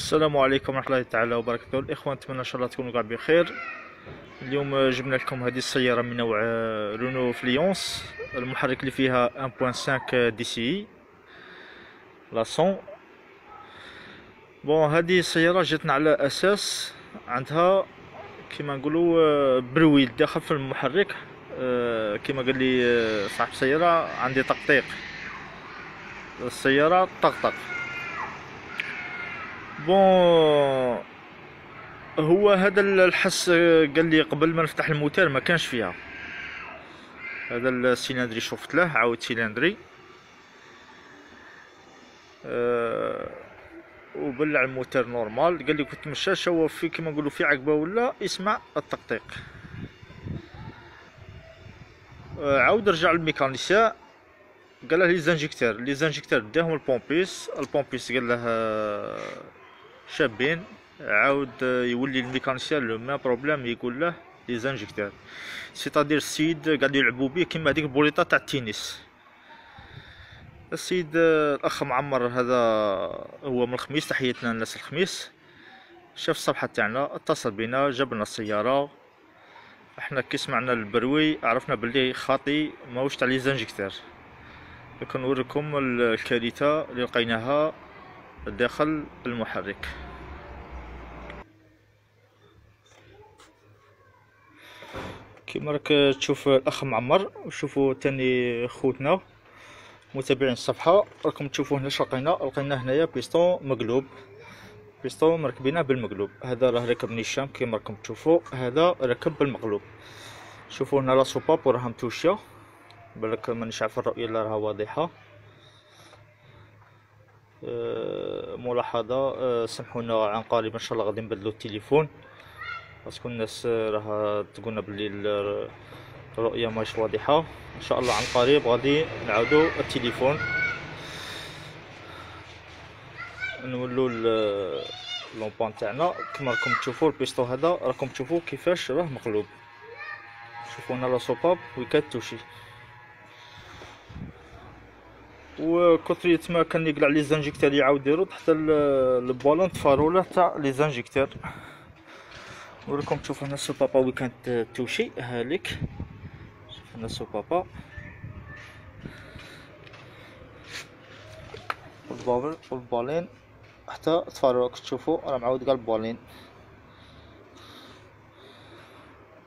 السلام عليكم ورحمة الله تعالى وبركاته. الإخوان نتمنى إن شاء الله تكونوا قاع بخير. اليوم جبنا لكم هذه السيارة من نوع Renault Fluence المحرك اللي فيها 1.5 dCi la cent bon هذه السيارة جاتنا على أساس عندها كما نقولوا bruit لداخل في المحرك. كما قال لي صاحب السيارة عندي طقطيق. السيارة طقطق. bon هو هذا الحس قال لي قبل ما نفتح الموتور ما كانش فيها. هذا ال cylindrée شفت له عاود cylindrée أه وبلع ال moteur normal. قال لي كنت مشى شوف في كيما نقولوا في عقبة ولا يسمع الطقطيق أه عاود رجع لل mécanicien قال له les injecteurs les injecteurs داهم ال pompiste. ال pompiste قال له ça va bien عاود يولي ال mécanicien le même problème يقول له les injecteurs c'est-à-dire السيد قاعد يلعبوا بيه كيما هذيك ال boulette تاع التنس السيد الأخ معمر هذا هو من الخميس تحياتنا للناس الخميس. شاف الصفحه تاعنا اتصل بنا جاب لنا السيارة. إحنا كي سمعنا ال bruit عرفنا باللي خاطي ماهوش تاع les injecteurs كنوريكم الكارثة اللي لقيناها. داخل المحرك. كيما راك تشوف الأخ معمر وشوفوا تاني خوتنا متابعين الصفحة. راكم تشوفوا هنا لقينا لقينا هنايا بيستون مقلوب. بيستون مركبينه بالمقلوب. هذا راه راكب نيشان كيما راكم تشوفوا. هذا راكب بالمقلوب. شوفوا هنا la soupape وراها متوشية. بالك مانيش عارف الرؤية اللي راها واضحة. أه ملاحظة أه سمحونا عن قريب ان شاء الله غادي نبدلو التليفون. parce que الناس راها تقولنا بلي الرؤية ماهيش واضحة. إن شاء الله عن قريب غادي نعاودو التليفون. نولو لومبان تاعنا. كما راكم تشوفوا البيستو هذا راكم تشوفوا كيفاش راه مقلوب. شوفوا هنا لا سوباب ويكاتوشي وكثرية ما كان يقلع لي زانجيكتور يعاود يرد حتى البالون تفاروله تاع لي زانجيكتور وراكم تشوفوا هنا سو بابا وي كانت توشي هاليك. شوف هنا سو بابا. والبابل والبالين حتى تفارو راكم تشوفوا راه معاود قال بالين.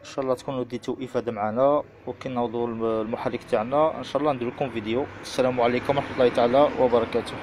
إن شاء الله تكونوا ديتو إفادة معنا وكي نوضوا المحرك تاعنا. إن شاء الله ندير لكم فيديو. السلام عليكم ورحمة الله تعالى وبركاته.